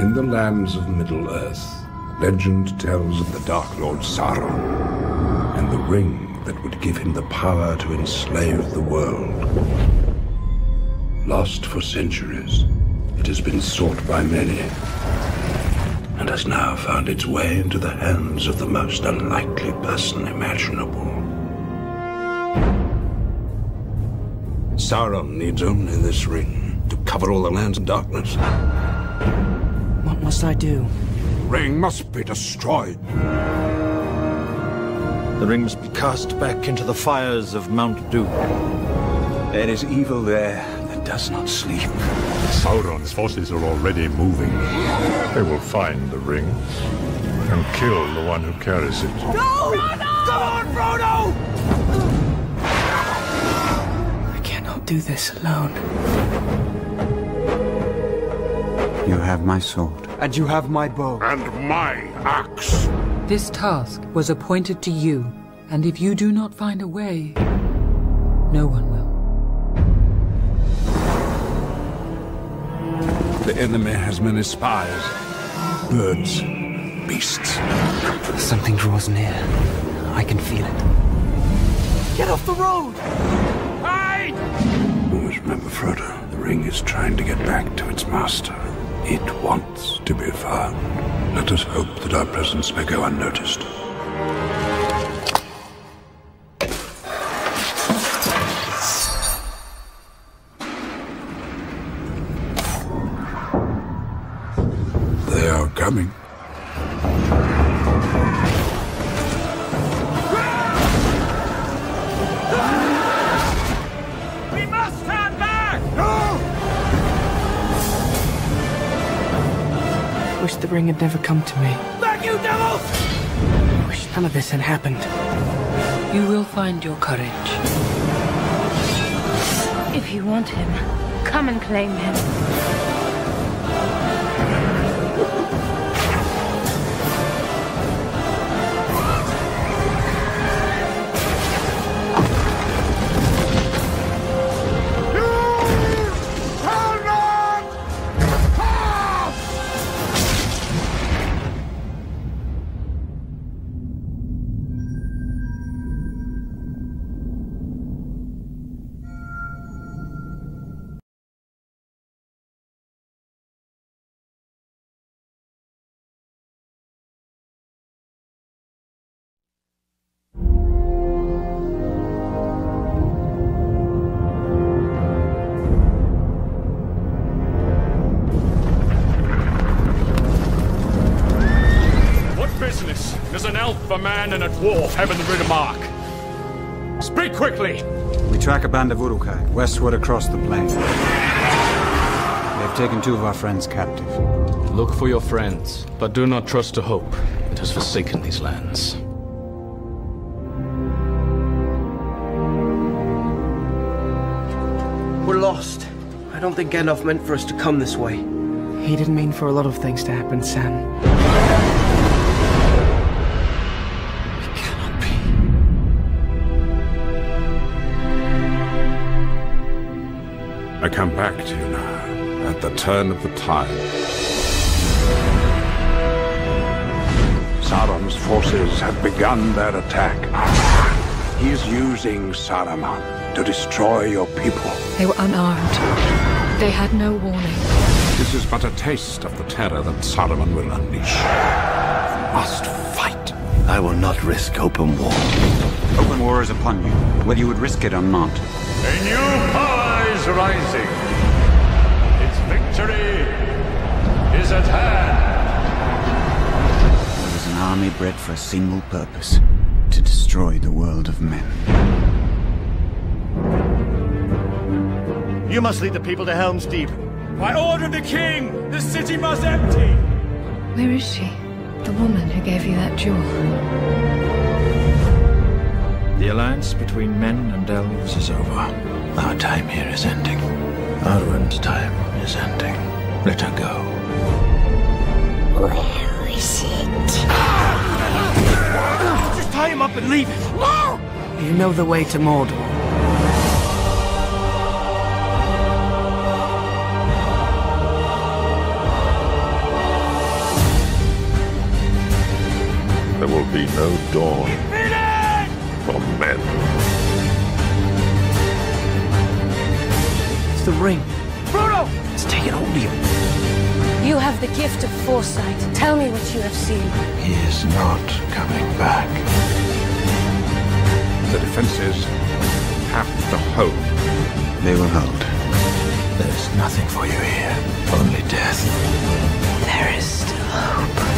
In the lands of Middle-earth, legend tells of the Dark Lord Sauron and the ring that would give him the power to enslave the world. Lost for centuries, it has been sought by many and has now found its way into the hands of the most unlikely person imaginable. Sauron needs only this ring to cover all the lands in darkness. What must I do? The ring must be destroyed. The ring must be cast back into the fires of Mount Doom. There is evil there that does not sleep. Sauron's forces are already moving. They will find the ring and kill the one who carries it. Go! Come on, Frodo! I cannot do this alone. You have my sword. And you have my bow. And my axe. This task was appointed to you, and if you do not find a way, no one will. The enemy has many spies. Birds, beasts. Something draws near. I can feel it. Get off the road! Hide! Always remember, Frodo, the ring is trying to get back to its master. It wants to be found. Let us hope that our presence may go unnoticed. Ring had never come to me. Back, you devils! Wish none of this had happened. You will find your courage. If you want him, come and claim him. Man, and a dwarf have in the Riddermark? Speak quickly! We track a band of Uruk-hai westward across the plain. They have taken two of our friends captive. Look for your friends, but do not trust to hope. It has forsaken these lands. We're lost. I don't think Gandalf meant for us to come this way. He didn't mean for a lot of things to happen, Sam. I come back to you now, at the turn of the tide. Sauron's forces have begun their attack. He is using Saruman to destroy your people. They were unarmed. They had no warning. This is but a taste of the terror that Saruman will unleash. You must fight. I will not risk open war. Open war is upon you, whether you would risk it or not. A new power is rising. Its victory is at hand. It is an army bred for a single purpose to destroy the world of men. You must lead the people to Helm's Deep. By order of the king, the city must empty! Where is she? The woman who gave you that jewel. The alliance between men and elves is over. Our time here is ending. Arwen's time is ending. Let her go. Where is it? Just tie him up and leave him. No! You know the way to Mordor. There will be no dawn for men. The ring. Frodo! It's taking hold of you. You have the gift of foresight. Tell me what you have seen. He is not coming back. The defenses have to hold. They will hold. There's nothing for you here. Only death. There is still hope.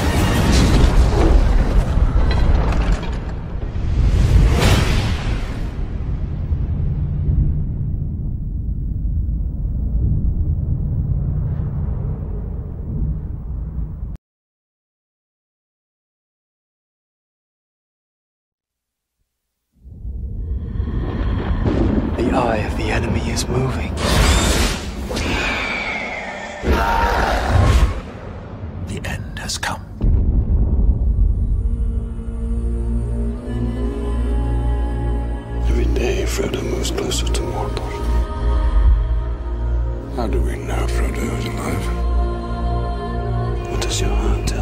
Moving. The end has come. Every day, Frodo moves closer to Mordor. How do we know Frodo is alive? What does your heart tell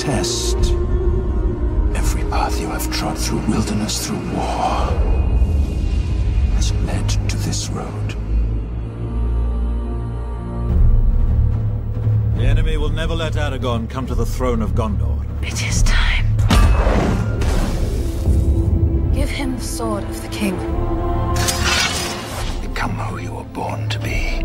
test. Every path you have trod through wilderness, through war, has led to this road. The enemy will never let Aragorn come to the throne of Gondor. It is time. Give him the sword of the king. Become who you were born to be.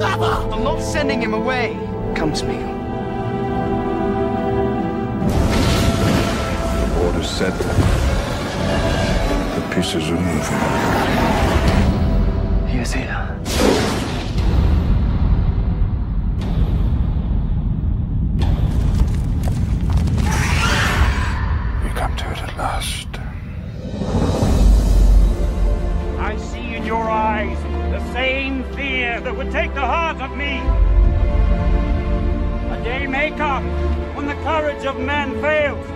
Never! I'm not sending him away. Come, Smeagol. The orders said the pieces are moving. He is here. Fear that would take the heart of me. A day may come when the courage of men fails.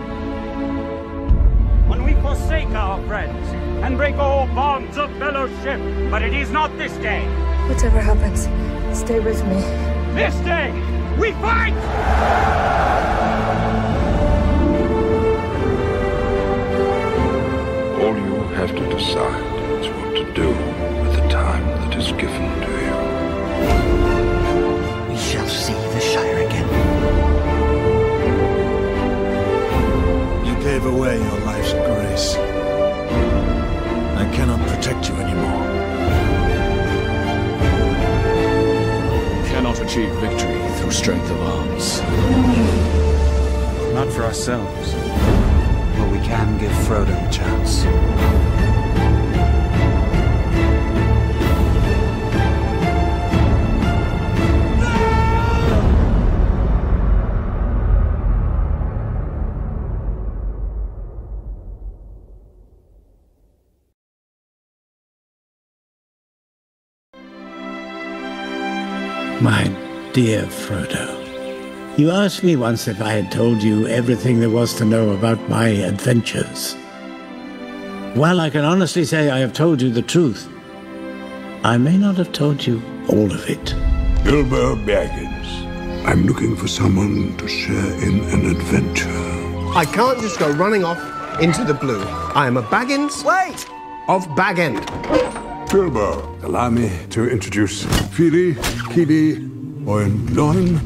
When we forsake our friends and break all bonds of fellowship. But it is not this day. Whatever happens, stay with me. This day, we fight! All you have to decide is what to do with the time that is given to you. We shall see the Shire again. You gave away your life's grace. I cannot protect you anymore. Cannot achieve victory through strength of arms. Not for ourselves. But we can give Frodo a chance. My dear Frodo, you asked me once if I had told you everything there was to know about my adventures. While I can honestly say I have told you the truth, I may not have told you all of it. Bilbo Baggins. I'm looking for someone to share in an adventure. I can't just go running off into the blue. I am a Baggins. Wait! Of Bag End. Bilbo, allow me to introduce Fili, Kili, Oin, Lorin,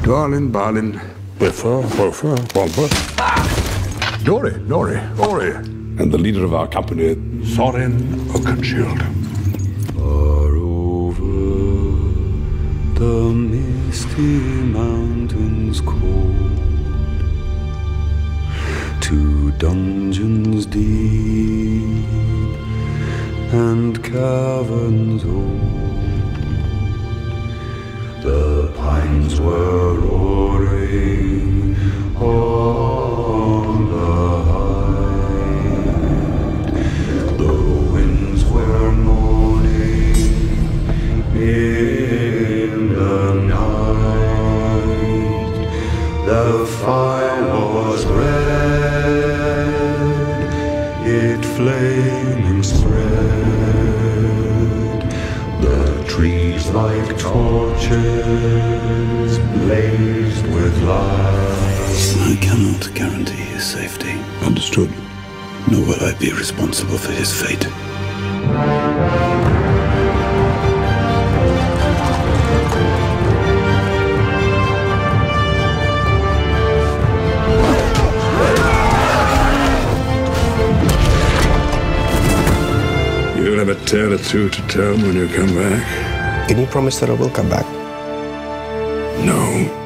Dwalin, Balin, Bifur, Bofur, Bombur, Dori, Nori, Ori, and the leader of our company, Thorin Oakenshield. Far over the misty mountains cold, to dungeons deep and caverns old, the pines were roaring on blazed. I cannot guarantee his safety. Understood. Nor will I be responsible for his fate. You'll have a tale or two to tell when you come back. Can you promise that I will come back? No.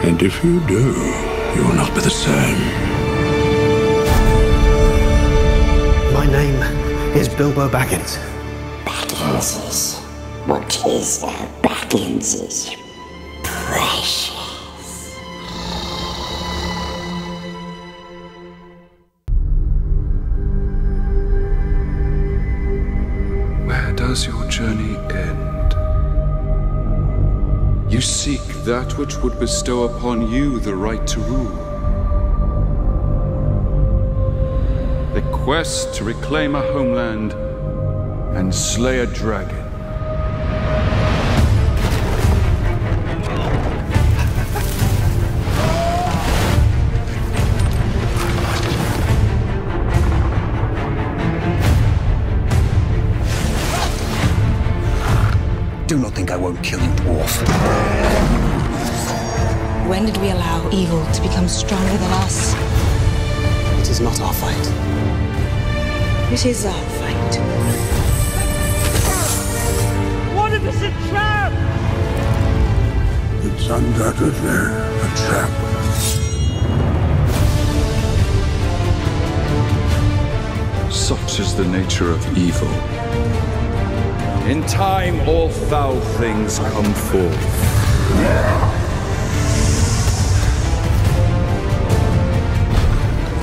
And if you do, you will not be the same. My name is Bilbo Baggins. Bagginses. What is a Bagginses? Precious. Where does your journey end? You seek that which would bestow upon you the right to rule. The quest to reclaim a homeland and slay a dragon. Won't kill you, dwarf. When did we allow evil to become stronger than us? It is not our fight. It is our fight. What if it's a trap? It's undoubtedly a trap. Such is the nature of evil. In time, all foul things come forth.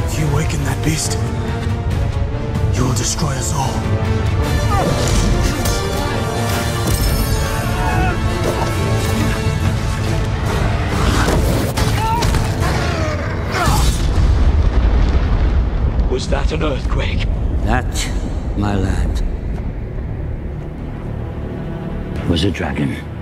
If you awaken that beast, you will destroy us all. Was that an earthquake? That, my lad, was a dragon.